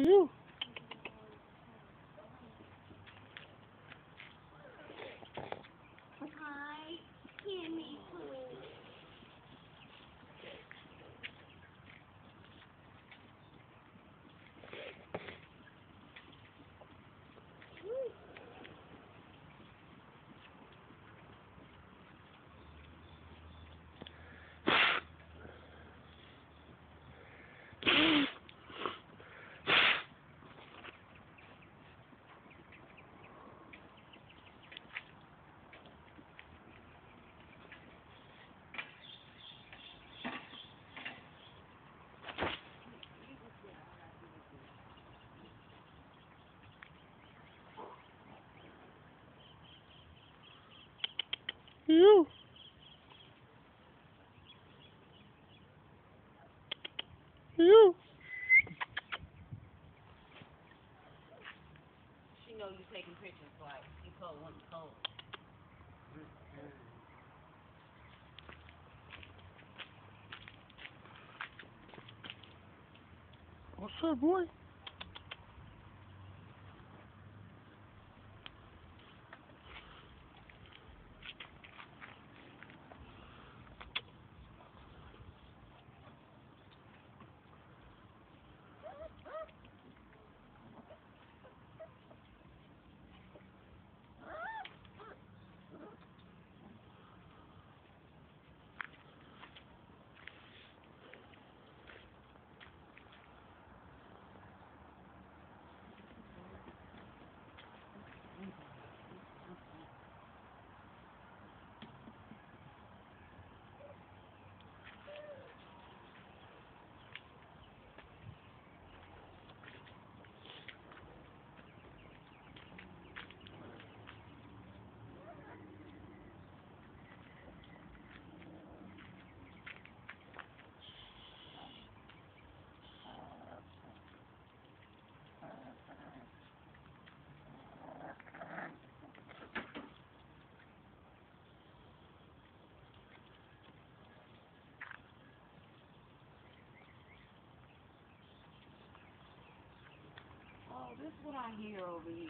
Ooh. Ooh. Ooh. She know you taking pictures like you told when you told. What's up, boy? This is what I hear over here.